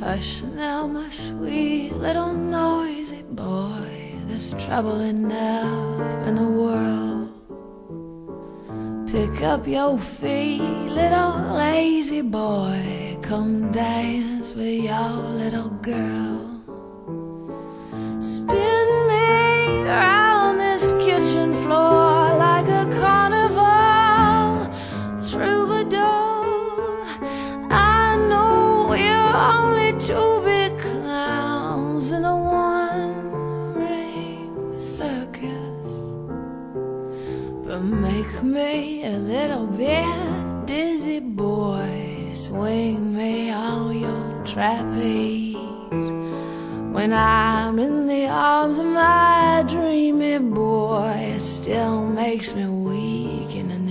Hush now, my sweet little noisy boy. There's trouble enough in the world. Pick up your feet, little lazy boy. Come dance with your little girl. Spin make me a little bit dizzy, boy. Swing me on your trapeze. When I'm in the arms of my dreamy boy, it still makes me weak in